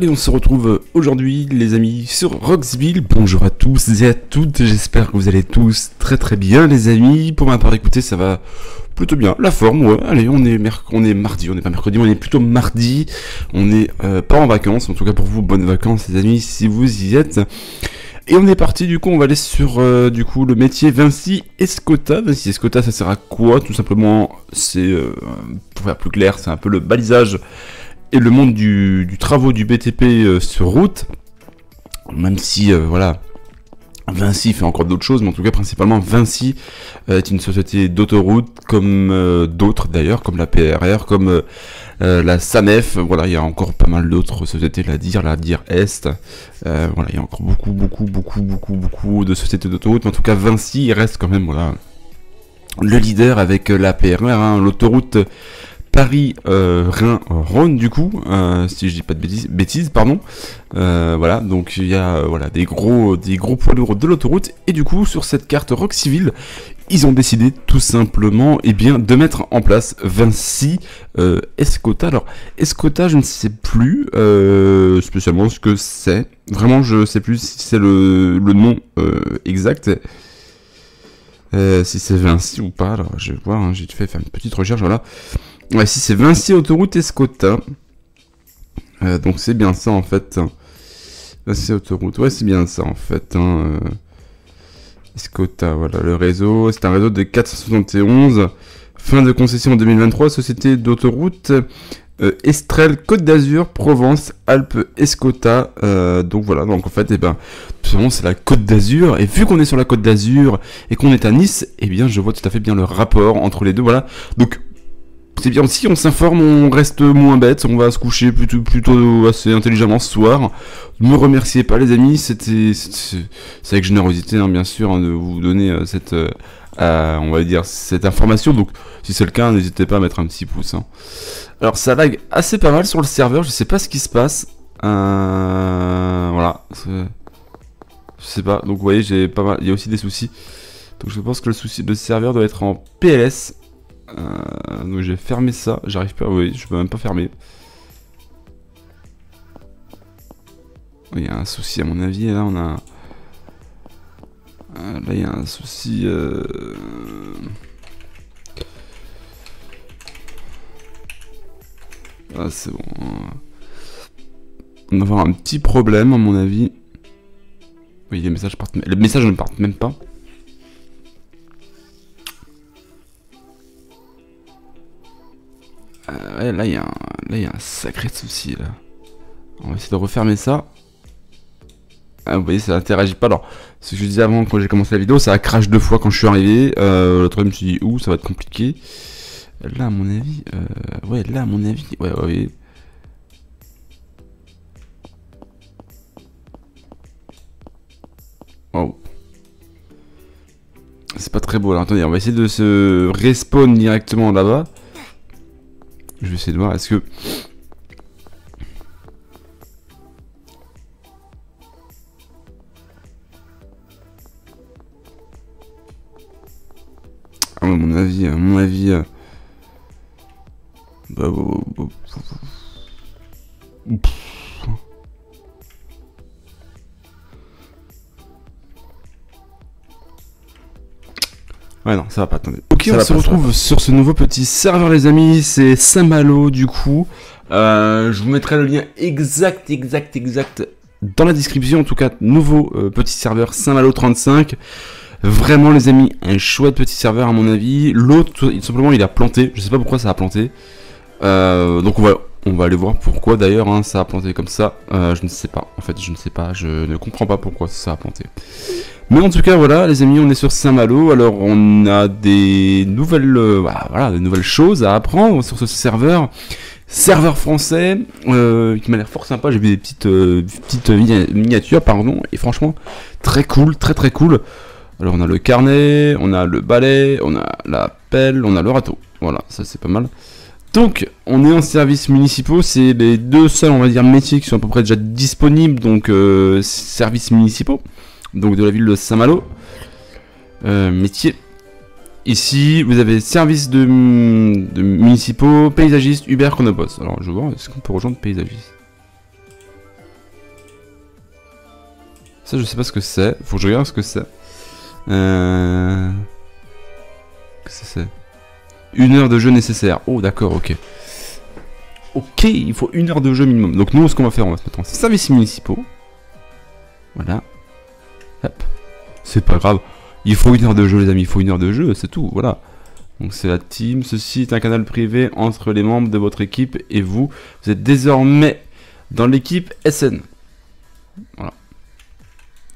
Allez, on se retrouve aujourd'hui, les amis, sur Roxville. Bonjour à tous et à toutes. J'espère que vous allez tous très très bien, les amis. Pour ma part, écoutez, ça va plutôt bien. La forme, ouais. Allez, on est, on est mardi, on n'est pas mercredi, on est plutôt mardi. On n'est euh, pas en vacances. En tout cas, pour vous, bonnes vacances, les amis, si vous y êtes. Et on est parti, du coup, on va aller sur euh, du coup le métier Vinci Escota. Vinci Escota, ça sert à quoi Tout simplement, c'est, euh, pour faire plus clair, c'est un peu le balisage et le monde du, du travaux du BTP euh, sur route, même si, euh, voilà, Vinci fait encore d'autres choses, mais en tout cas principalement Vinci euh, est une société d'autoroute comme d'autres d'ailleurs, comme la PRR, comme la SANEF, voilà, il y a encore pas mal d'autres sociétés, la DIR, la DIR Est, voilà, il y a encore beaucoup, beaucoup, beaucoup, beaucoup, beaucoup de sociétés d'autoroute, mais en tout cas Vinci reste quand même, voilà, le leader avec la PRR, hein, l'autoroute Paris euh, Rhin Rhône du coup euh, si je dis pas de bêtises, pardon. Euh, voilà donc il y a voilà des gros des gros poids lourds de l'autoroute. Et du coup sur cette carte Rock Civil ils ont décidé tout simplement eh bien de mettre en place Vinci Escota. Alors Escota je ne sais plus spécialement ce que c'est. Vraiment je sais plus si c'est le, le nom exact. Si c'est Vinci ou pas alors je vais voir hein, j'ai fait faire une petite recherche voilà Ouais, si c'est Vinci Autoroute Escota. Euh, donc c'est bien ça en fait. Vinci Autoroute, ouais c'est bien ça en fait. Hein. Euh. Escota, voilà le réseau. C'est un réseau de 471. Fin de concession en 2023. Société d'autoroute. Euh, Estrelle, Côte d'Azur, Provence, Alpes, Escota. donc voilà, donc en fait, eh ben, c'est la Côte d'Azur. Et vu qu'on est sur la Côte d'Azur et qu'on est à Nice, eh bien, je vois tout à fait bien le rapport entre les deux. Voilà. Donc c'est bien si on s'informe, on reste moins bête, on va se coucher plutôt, plutôt assez intelligemment ce soir. Ne me remerciez pas les amis, c'était c'est avec générosité hein, bien sûr hein, de vous donner euh, cette euh, on va dire cette information. Donc si c'est le cas, n'hésitez pas à mettre un petit pouce. Hein. Alors ça lag assez pas mal sur le serveur, je sais pas ce qui se passe. Euh, voilà, je sais pas. Donc vous voyez, j'ai pas mal, il y a aussi des soucis. Donc je pense que le souci de serveur doit être en PLS. Euh, donc j'ai fermé ça, j'arrive pas, oui, je peux même pas fermer. Il y a un souci à mon avis, là on a... Euh, là il y a un souci... Euh... Ah c'est bon. On va avoir un petit problème à mon avis. Oui, les messages. Les messages ne partent même pas. Là, il y, a un, sacré souci, là. On va essayer de refermer ça. Ah, vous voyez, ça interagit pas. Alors, ce que je disais avant, quand j'ai commencé la vidéo, ça a crash deux fois quand je suis arrivé. Euh, L'autre, je me suis dit, ouh, ça va être compliqué. Là, à mon avis, euh, ouais, là, à mon avis, ouais, ouais. Oh. C'est pas très beau. Alors, attendez, on va essayer de se respawn directement là-bas. Je vais essayer de voir, est-ce que... À mon avis, à mon avis... Euh, bah, bah, bah, Ouais, non, ça va pas, attendez. Ok, on se retrouve sur ce nouveau petit serveur, les amis. C'est Saint-Malo, du coup. Euh, je vous mettrai le lien exact, exact, exact dans la description. En tout cas, nouveau euh, petit serveur Saint-Malo 35. Vraiment, les amis, un chouette petit serveur, à mon avis. L'autre, simplement, il a planté. Je sais pas pourquoi ça a planté. Euh, donc, on va, on va aller voir pourquoi d'ailleurs hein, ça a planté comme ça. je ne sais pas. En fait, je ne sais pas. Je ne comprends pas pourquoi ça a planté. Mais en tout cas, voilà, les amis, on est sur Saint-Malo. Alors, on a des nouvelles, euh, voilà, des nouvelles choses à apprendre sur ce serveur. Serveur français, euh, qui m'a l'air fort sympa. J'ai vu des petites, euh, petites miniatures, pardon. Et franchement, très cool, très très cool. Alors, on a le carnet, on a le balai, on a la pelle, on a le râteau. Voilà, ça c'est pas mal. Donc, on est en service municipaux, c'est les deux seuls, on va dire, métiers qui sont à peu près déjà disponibles, donc services municipaux donc de la ville de Saint-Malo. Euh, métier. Ici, vous avez service de, municipaux, paysagiste, Uber, Chronopos. Alors, je vais voir, est-ce qu'on peut rejoindre paysagiste? Ça, je sais pas ce que c'est. Faut que je regarde ce que c'est. Euh... Qu'est-ce que c'est Une heure de jeu nécessaire. Oh, d'accord, ok. Ok, il faut une heure de jeu minimum. Donc nous, ce qu'on va faire, on va se mettre en services municipaux. Voilà. C'est pas grave. Il faut une heure de jeu, les amis. Il faut une heure de jeu, c'est tout. Voilà. Donc c'est la team. Ceci est un canal privé entre les membres de votre équipe et vous. Vous êtes désormais dans l'équipe SN. Voilà.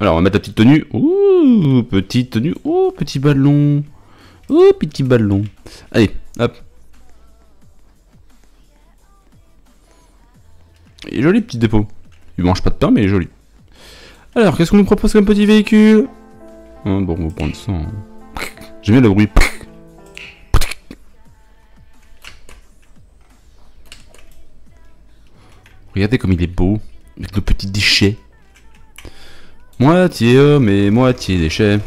Alors on va mettre la petite tenue. Ouh, petite tenue. Oh, petit ballon. Oh, petit ballon. Allez, hop. Est joli, petit dépôt. Il mange pas de pain, mais il est joli. Alors, qu'est-ce qu'on nous propose comme petit véhicule? Hein, Bon, on va prendre ça. hein. J'aime bien le bruit. Regardez comme il est beau, avec nos petits déchets. Moitié homme et moitié déchets.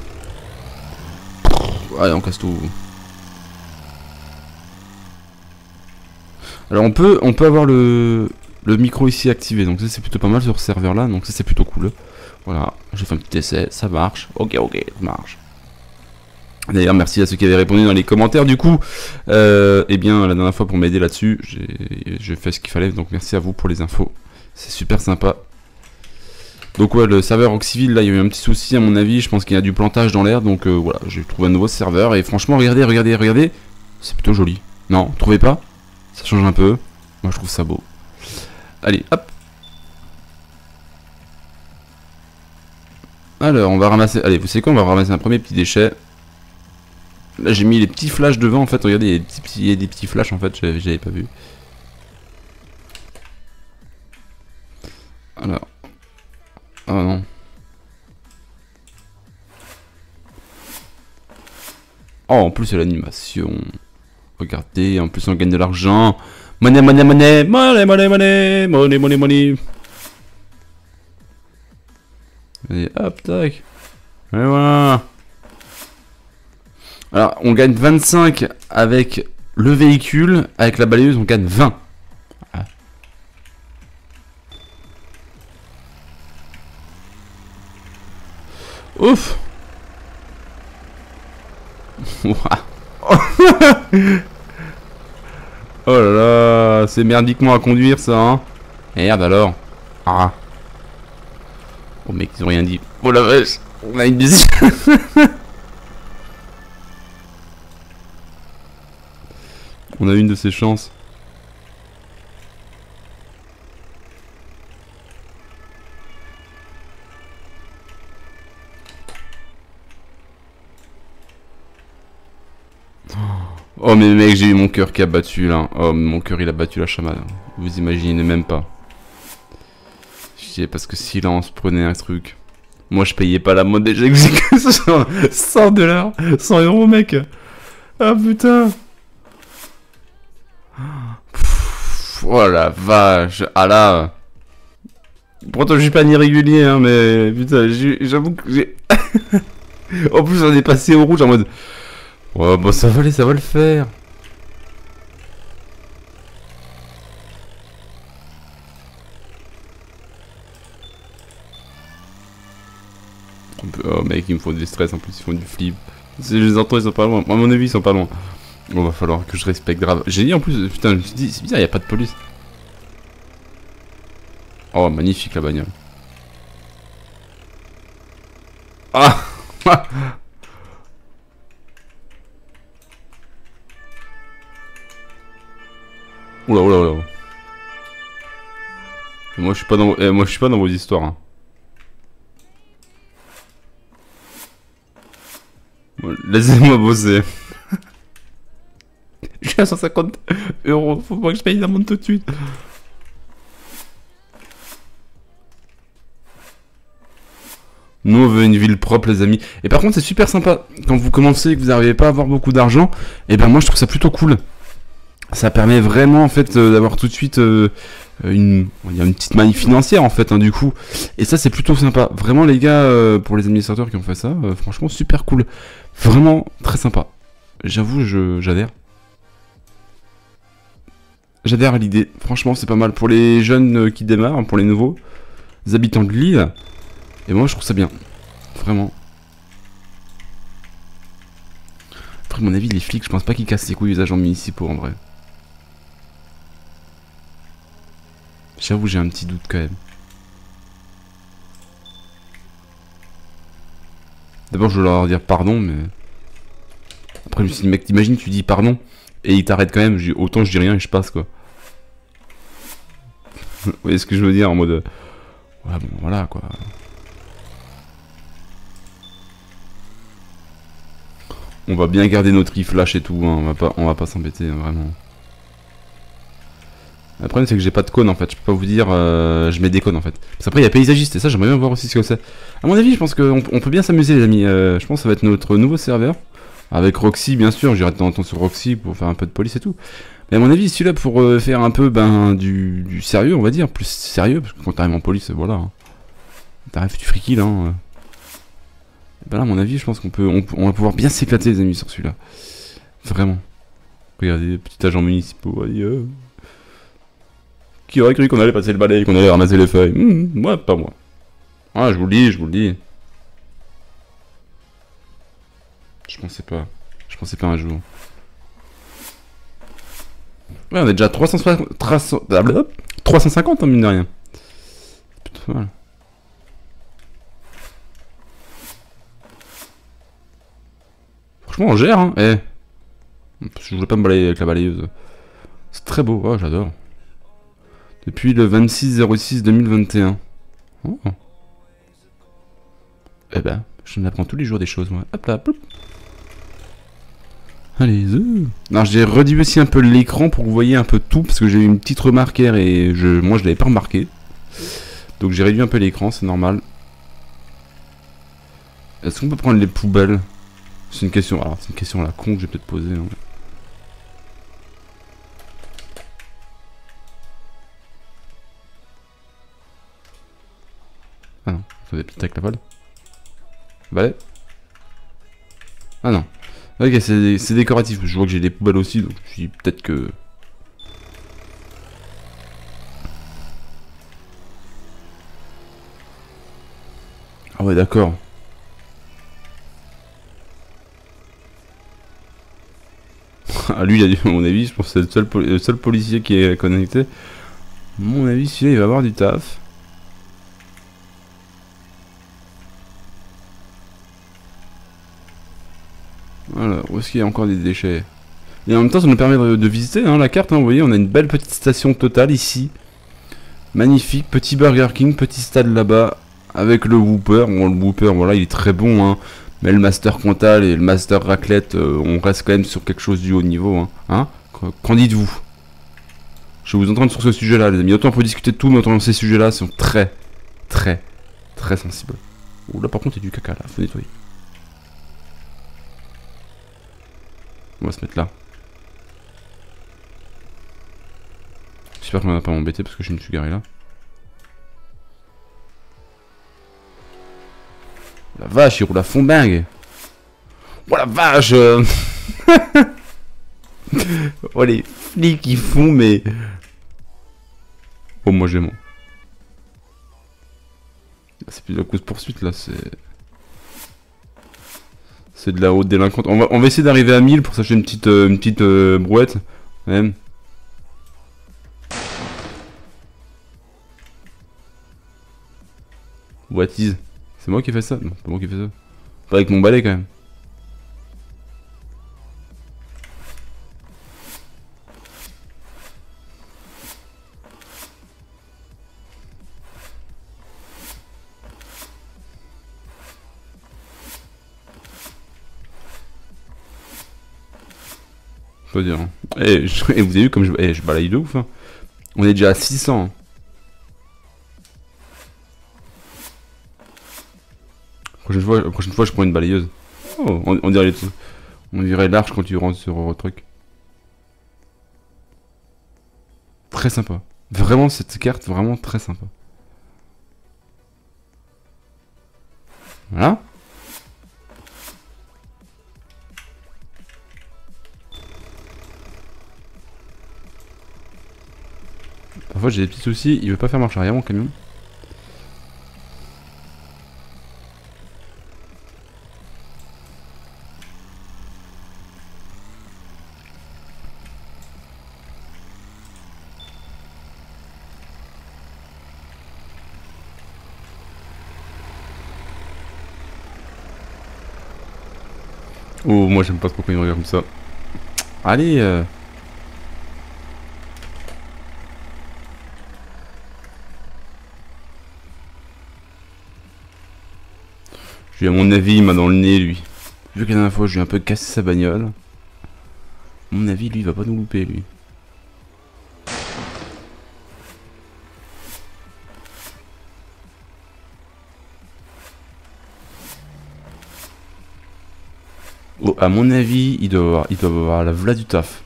Allez, on casse tout. Alors on peut, on peut avoir le, le micro ici activé, donc ça c'est plutôt pas mal sur ce serveur là, donc ça c'est plutôt cool. Voilà, j'ai fait un petit essai, ça marche. Ok, ok, ça marche. D'ailleurs, merci à ceux qui avaient répondu dans les commentaires. Du coup, euh, eh bien, la dernière fois pour m'aider là-dessus, j'ai fait ce qu'il fallait. Donc, merci à vous pour les infos. C'est super sympa. Donc, ouais, le serveur Oxyville, là, il y a eu un petit souci, à mon avis. Je pense qu'il y a du plantage dans l'air. Donc, euh, voilà, j'ai trouvé un nouveau serveur. Et franchement, regardez, regardez, regardez. C'est plutôt joli. Non, trouvez pas Ça change un peu. Moi, je trouve ça beau. Allez, hop. Alors, on va ramasser. Allez, vous savez quoi On va ramasser un premier petit déchet. Là, j'ai mis les petits flashs devant. En fait, regardez, il y a des petits, flashs. En fait, j'avais pas vu. Alors. Oh non. Oh, en plus, il y a l'animation. Regardez, en plus, on gagne de l'argent. Money, money, money, money, money, money, money, money, money. Et hop, tac. Et voilà. Alors, on gagne 25 avec le véhicule. Avec la balayeuse, on gagne 20. Ah. Ouf. Oh là là, c'est merdiquement à conduire ça, hein Merde alors. Ah. Oh mec, ils ont rien dit. Oh la vache, on a une deuxième. on a une de ces chances. Oh mais mec, j'ai eu mon cœur qui a battu là. Oh, mon cœur il a battu la chamade. Vous imaginez même pas. Parce que silence prenait un truc. Moi je payais pas la mode déjà que j'ai que 100 dollars, 100 euros mec. Ah putain. Pff, Oh la vache. Ah là. Pourtant je suis pas ni régulier hein mais putain j'avoue que j'ai... en plus on est passé au rouge en mode... Ouais, bon, ça va aller, ça va le faire. Oh, mec, ils me font du stress en plus, ils font du flip. Je les entends, ils sont pas loin. À mon avis, ils sont pas loin. Bon, va falloir que je respecte grave. J'ai dit en plus, putain, je me suis dit, c'est bizarre, y a pas de police. Oh, magnifique la bagnole. Ah Oula, oula, oula. Moi, je suis pas dans, eh, moi, je suis pas dans vos histoires. hein. Laissez-moi bosser. Je suis à 150 euros. Faut pas que je paye la montre tout de suite. Nous, on veut une ville propre, les amis. Et par contre, c'est super sympa. Quand vous commencez et que vous n'arrivez pas à avoir beaucoup d'argent, et ben moi, je trouve ça plutôt cool. Ça permet vraiment, en fait, euh, d'avoir tout de suite euh, une, il y a une petite manne financière, en fait, hein, du coup. Et ça, c'est plutôt sympa. Vraiment, les gars, euh, pour les administrateurs qui ont fait ça, euh, franchement, super cool. Vraiment, très sympa. J'avoue, j'adhère. J'adhère à l'idée. Franchement, c'est pas mal. Pour les jeunes euh, qui démarrent, pour les nouveaux habitants de l'île, Et moi, je trouve ça bien. Vraiment. Après, mon avis, les flics, je pense pas qu'ils cassent les couilles les agents municipaux en vrai. J'avoue, j'ai un petit doute quand même. D'abord, je veux leur dire pardon, mais. Après, je me suis dit, mec, t'imagines, tu dis pardon, et il t'arrête quand même. Autant je dis rien et je passe, quoi. Vous voyez ce que je veux dire en mode. Ouais, bon, voilà, quoi. On va bien garder notre flash et tout, hein. on va pas, on va pas s'embêter, hein, vraiment. Le problème c'est que j'ai pas de cône en fait, je peux pas vous dire, euh, je mets des cônes en fait. Parce après il y a paysagiste et ça j'aimerais bien voir aussi ce que c'est. A mon avis je pense qu'on on peut bien s'amuser les amis, euh, je pense que ça va être notre nouveau serveur. Avec Roxy bien sûr, j'irai de temps en temps sur Roxy pour faire un peu de police et tout. Mais à mon avis celui-là pour euh, faire un peu ben, du, sérieux on va dire, plus sérieux, parce que quand t'arrives en police voilà. Hein. T'arrives tu friki là. Hein. Ben là à mon avis je pense qu'on peut, on, va pouvoir bien s'éclater les amis sur celui-là. Vraiment. Regardez, petit agent municipaux, allez, qui aurait cru qu'on allait passer le balai, qu'on allait ramasser les feuilles hmm, Moi, pas moi. Ah, je vous le dis, je vous le dis. Je pensais pas. Je pensais pas un jour. Ouais, on est déjà à 350, 350 en mine de rien. Plutôt mal. Franchement, on gère, hein. Eh. Je voulais pas me balayer avec la balayeuse. C'est très beau, oh, j'adore. Depuis le 26-06-2021. Oh. Eh ben, je apprends tous les jours des choses, moi. Hop là, hop. Allez, euh. Alors j'ai réduit aussi un peu l'écran pour que vous voyez un peu tout, parce que j'ai eu une petite remarque et je, moi je l'avais pas remarqué. Donc j'ai réduit un peu l'écran, c'est normal. Est-ce qu'on peut prendre les poubelles? C'est une question, alors c'est une question à la con que j'ai peut-être posée. Hein. Ah non, faut des petites avec la voile. Balai Ah non. Ok, c'est décoratif. Je vois que j'ai des poubelles aussi, donc je suis peut-être que... Ah ouais, d'accord. ah lui, il a à mon avis, je pense que c'est le seul, le seul policier qui est connecté. À mon avis, celui-là, il va avoir du taf. Voilà, où est-ce qu'il y a encore des déchets? Et en même temps, ça nous permet de, visiter hein, la carte. Hein, vous voyez, on a une belle petite station totale ici. Magnifique, petit Burger King, petit stade là-bas, avec le Whooper. Bon, le Whooper, voilà, il est très bon, hein. Mais le Master Quantal et le Master Raclette, euh, on reste quand même sur quelque chose du haut niveau, hein. hein? Qu'en dites-vous? Je vais vous entendre sur ce sujet-là, les amis. Autant on peut discuter de tout, mais autant ces sujets-là sont très, très, très sensibles. Ouh, là par contre, il y a du caca, là. Faut nettoyer. On va se mettre là. J'espère qu'on va pas m'embêter parce que je me suis garé là. La vache, il roule à fond dingue. Oh la vache Oh les flics ils font mais... Oh moi j'ai mon. C'est plus la cause poursuite là, c'est... C'est de la haute délinquante. On va, on va essayer d'arriver à 1000 pour s'acheter une petite, euh, une petite euh, brouette. Même. What C'est moi qui ai fait ça? Non, c'est moi qui ai fait ça. Pas avec mon balai quand même. Dire. Hein. Et, vous avez vu comme je, eh, je balaye de ouf. Hein. On est déjà à 600. Hein. Prochaine fois, prochaine fois, je prends une balayeuse. Oh, on, dirait, on dirait large quand tu rentres sur le truc. Très sympa. Vraiment, cette carte, vraiment très sympa. Voilà. j'ai des petits soucis, il veut pas faire marche arrière mon camion. Oh, moi j'aime pas trop quand il me regarde comme ça. Allez euh À mon avis, il m'a dans le nez, lui. Vu que la dernière fois, je lui ai un peu cassé sa bagnole. Mon avis, lui, il va pas nous louper, lui. Oh, à mon avis, il doit avoir, il doit avoir la vla du taf.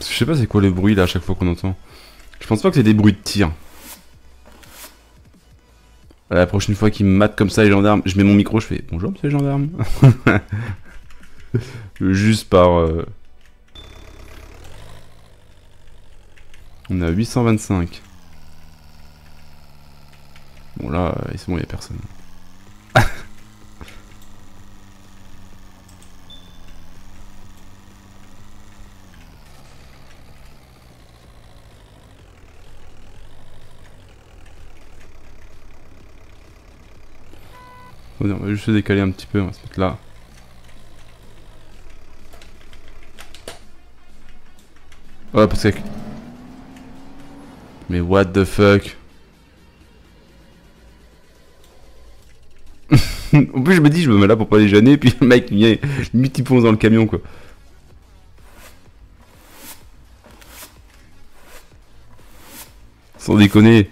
Je sais pas c'est quoi les bruits là à chaque fois qu'on entend. Je pense pas que c'est des bruits de tir. La prochaine fois qu'ils me matent comme ça les gendarmes, je mets mon micro, je fais bonjour monsieur les gendarmes. Juste par... Euh... On a 825. Bon là, euh, c'est bon, il a personne. On va juste se décaler un petit peu, on va se mettre là. Oh, parce que... Mais what the fuck? En plus, je me dis, je me mets là pour pas déjeuner, puis le mec, il vient, limite, il ponce dans le camion, quoi. Sans déconner.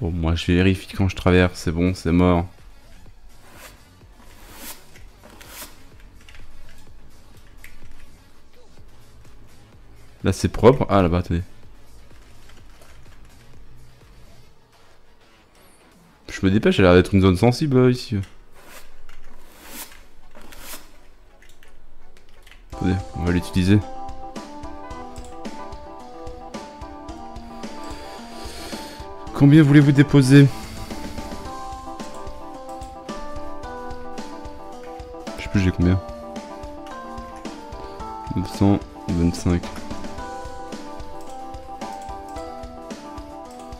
Bon, moi, je vérifie quand je traverse, c'est bon, c'est mort. Là, c'est propre. Ah, là-bas, attendez. Je me dépêche, elle a l'air d'être une zone sensible euh, ici. Attendez, on va l'utiliser. Combien voulez-vous déposer Je sais plus j'ai combien. 925.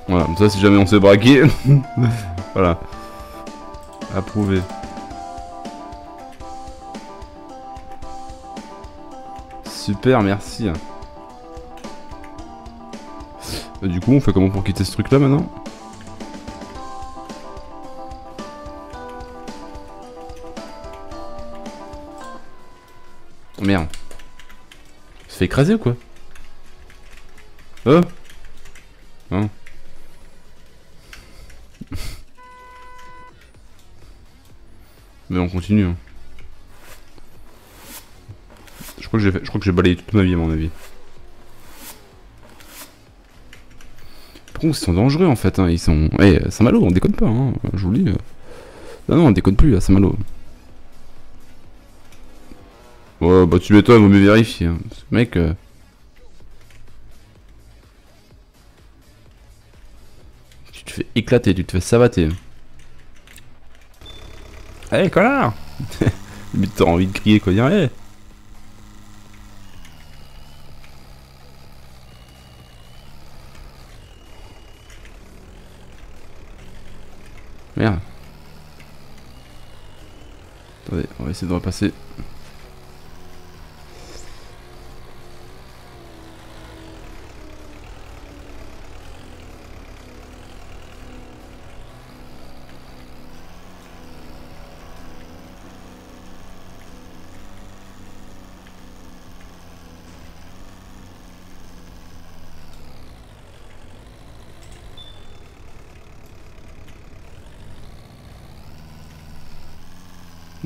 Voilà, comme ça si jamais on s'est braqué. Voilà. Approuvé. Super, merci. Du coup, on fait comment pour quitter ce truc là maintenant oh, Merde. Il se fait écraser ou quoi Oh Non. Mais on continue. Hein. Je crois que j'ai balayé toute ma vie à mon avis. Par contre, ils sont dangereux en fait. Hein. Ils sont. Eh, Saint-Malo, on déconne pas. Hein. Je vous le dis. Non, non, on déconne plus à Saint-Malo. Ouais, bah tu m'étonnes, vaut mieux vérifier. Hein. Mec. Euh... Tu te fais éclater, tu te fais savater. Hé, hey, connard Mais t'as envie de crier quoi, dire hey. Merde. Attendez, on va essayer de repasser.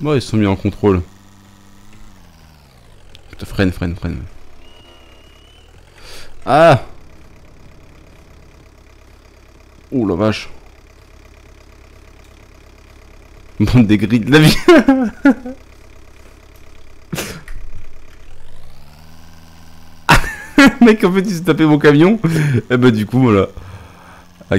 Bon, ils sont mis en contrôle. Putain, freine, freine, freine. Ah Oh la vache. Bande des grilles de la vie. Mec, en fait, il s'est tapé mon camion. Et eh bah, du coup, voilà. Ah,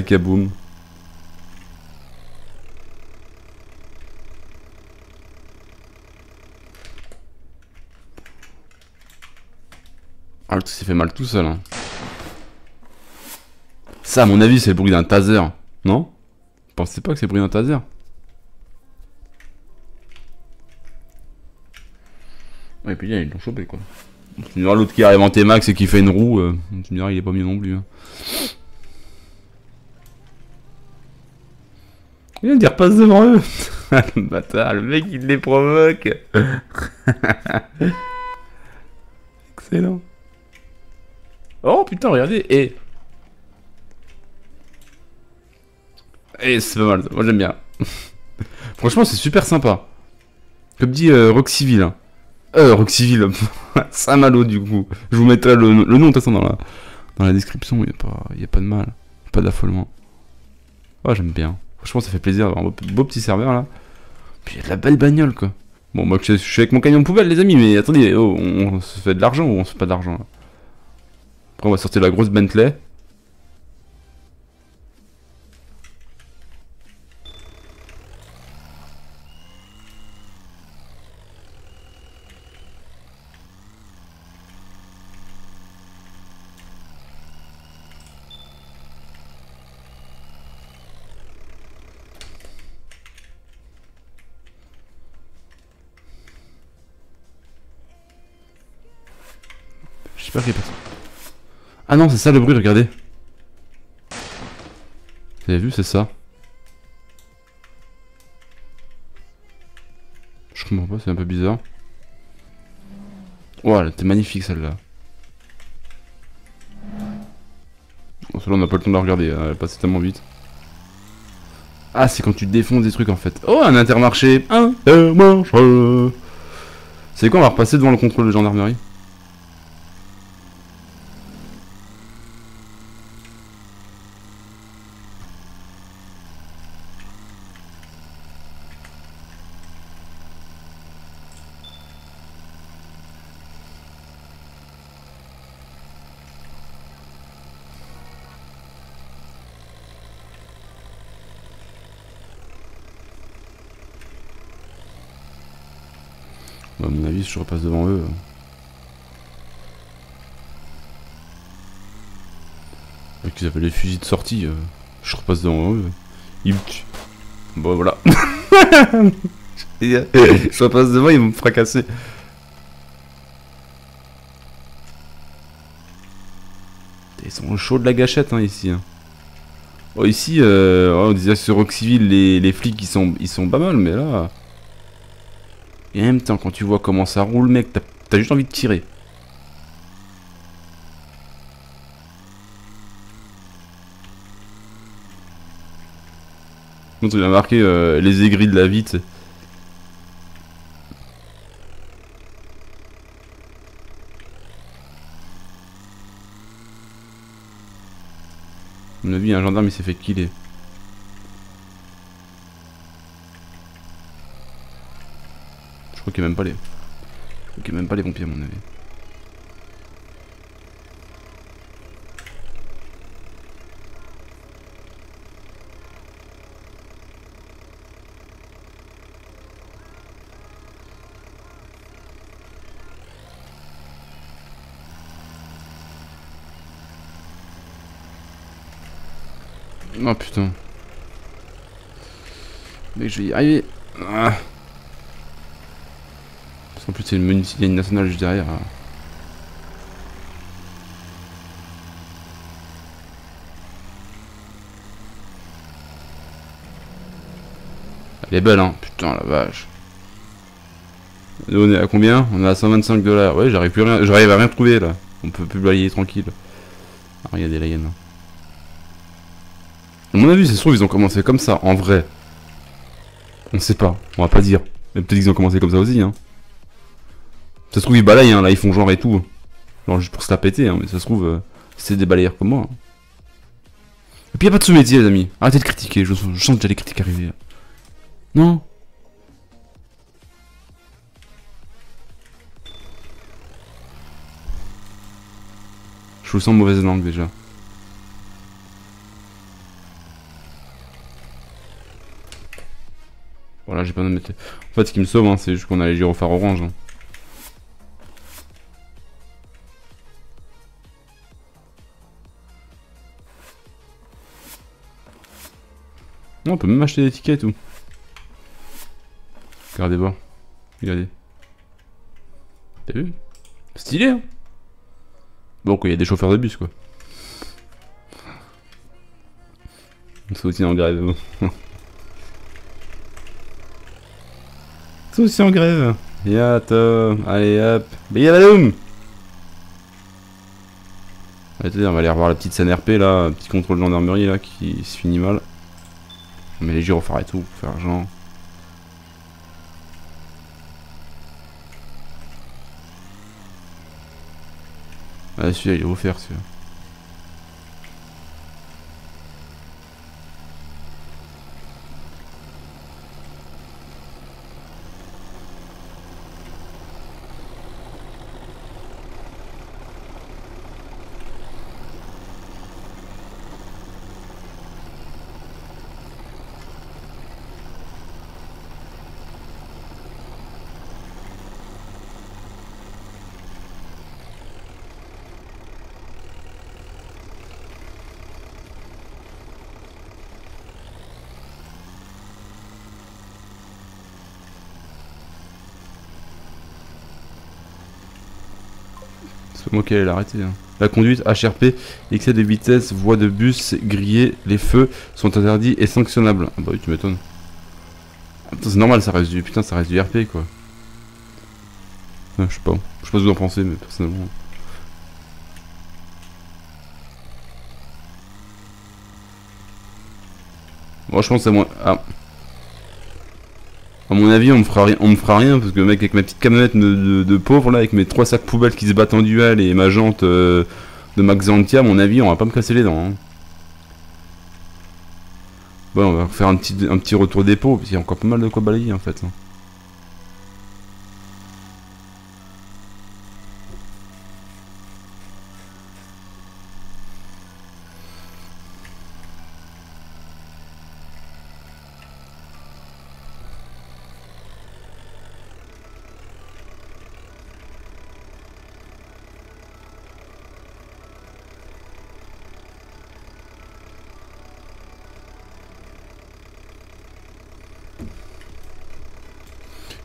s'est fait mal tout seul. Hein. Ça, à mon avis, c'est le bruit d'un taser. Non? Vous pensez pas que c'est le bruit d'un taser Ouais, et puis là, ils l'ont chopé, quoi. Tu me diras l'autre qui arrive en T-Max et qui fait une roue, euh, tu me diras, il est pas mieux non plus. Hein. Il vient de devant eux. Bâtard, le mec il les provoque. Excellent. Oh putain, regardez. Et. Et c'est pas mal, moi j'aime bien. Franchement, c'est super sympa. Comme dit euh, Roxyville. Hein. Euh, Roxyville. Saint-Malo du coup. Je vous mettrai le, nom de toute façon dans la, dans la description. Il n'y a, pas, de mal. Pas d'affolement. Oh, j'aime bien. Franchement, ça fait plaisir d'avoir un beau, petit serveur là. Puis il de la belle bagnole quoi. Bon, moi je, suis avec mon camion poubelle, les amis, mais attendez, oh, on, se fait de l'argent ou on se fait pas d'argent là? Après, on va sortir la grosse Bentley. Ah non, c'est ça le bruit, regardez. Vous avez vu, c'est ça. Je comprends pas, c'est un peu bizarre. Elle était magnifique celle-là. Bon, celle-là, on n'a pas le temps de la regarder, hein, elle passe tellement vite. Ah, c'est quand tu défonces des trucs en fait. Oh, un intermarché Intermarché C'est quoi, on va repasser devant le contrôle de gendarmerie? Si je repasse devant eux. Qu'ils avaient les fusils de sortie, euh, je repasse devant eux. Ils me tuent. Bon, voilà. je repasse devant, ils vont me fracasser. Ils sont chauds de la gâchette hein, ici. Hein. Oh, ici, euh, on disait sur Rock Civil, les, les flics ils sont, ils sont pas mal, mais là. Et en même temps, quand tu vois comment ça roule, mec, t'as juste envie de tirer. Il a marqué euh, les aigris de la vie, tu A mon un gendarme il s'est fait killer. Même pas les. Même pas les pompiers à mon avis. Oh putain. Mais je vais y arriver. Ah. En plus, c'est une, une nationale juste derrière. Elle est belle, hein. Putain, la vache. on est à combien? On est à 125 dollars. Ouais, j'arrive plus rien. J'arrive à rien trouver là. On peut plus balayer tranquille. Ah, regardez là, Yann. À mon avis, c'est sûr ils ont commencé comme ça, en vrai. On sait pas, on va pas dire. Mais peut-être qu'ils ont commencé comme ça aussi, hein. Ça se trouve, ils balayent, hein, là, ils font genre et tout. Genre juste pour se la péter, hein, mais ça se trouve, euh, c'est des balayeurs comme moi. Hein. Et puis y a pas de sous-métier, les amis. Arrêtez de critiquer, je, sens déjà les critiques arriver. Non? Je vous sens mauvaise langue déjà. Voilà, j'ai pas de. En fait, ce qui me sauve, hein, c'est juste qu'on a les gyrophares orange. Hein. On peut même acheter des tickets et tout. Regardez voir. Regardez. T'as vu? Stylé, hein? Bon, quoi, il y a des chauffeurs de bus, quoi. C'est aussi en grève. C'est aussi en grève. Ya, Tom. Allez, hop. Biyabaloum Allez, on va aller revoir la petite scène RP, là. Petit contrôle de gendarmerie, là, qui se finit mal. Met les gyrophares et tout, pour faire genre... Ah, celui-là, il est offert, celui-là. Qui allais l'arrêter. Hein. La conduite HRP, excès de vitesse, voie de bus grillée, les feux sont interdits et sanctionnables. Ah bah oui, tu m'étonnes. C'est normal, ça reste du putain, ça reste du RP quoi. Ah, je sais pas, je sais pas ce que vous en pensez, mais personnellement. Moi, je pense que c'est moins. Ah. À mon avis, on me fera, rien parce que mec, avec ma petite camionnette de, pauvre là, avec mes trois sacs poubelles qui se battent en duel et ma jante euh, de Max Zantia, à mon avis, on va pas me casser les dents. Hein. Bon, on va faire un petit, un petit retour dépôt, parce qu'il y a encore pas mal de quoi balayer en fait. Hein.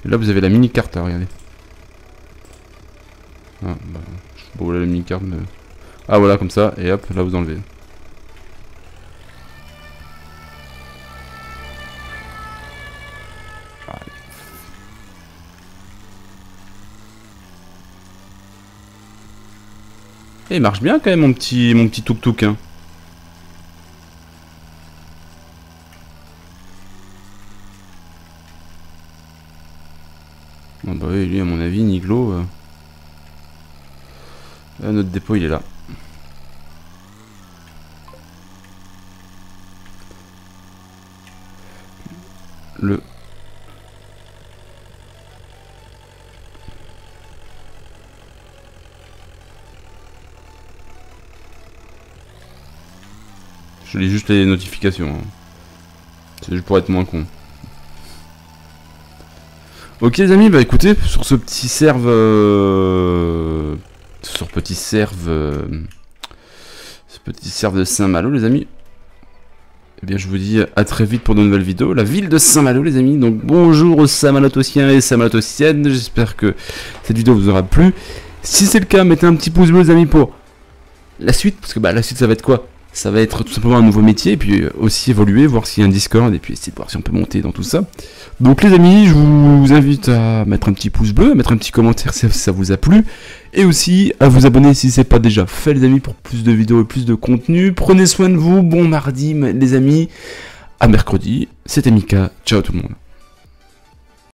Là, vous avez la mini-carte, regardez. Ah, bah, je sais pas la mini-carte, mais... Ah, voilà, comme ça, et hop, là, vous enlevez. Et eh, il marche bien quand même mon petit mon petit tuk tuk hein. Bon bah oui, lui à mon avis, Niglo... Euh... il est là. Le... Je lis juste les notifications. Hein. C'est juste pour être moins con. Ok les amis, bah écoutez, sur ce petit serve... Euh, sur petit serve... Euh, petit serve de Saint-Malo les amis. Eh bien je vous dis à très vite pour de nouvelles vidéos. La ville de Saint-Malo les amis. Donc bonjour aux Saint-Malotosiens et Saint-Malotosiennes. J'espère que cette vidéo vous aura plu. Si c'est le cas, mettez un petit pouce bleu les amis pour la suite. Parce que bah la suite ça va être quoi? Ça va être tout simplement un nouveau métier, et puis aussi évoluer, voir s'il y a un Discord, et puis essayer de voir si on peut monter dans tout ça. Donc les amis, je vous invite à mettre un petit pouce bleu, à mettre un petit commentaire si ça vous a plu, et aussi à vous abonner si c'est pas déjà fait les amis, pour plus de vidéos et plus de contenu. Prenez soin de vous, bon mardi les amis, à mercredi, c'était Mika, ciao tout le monde.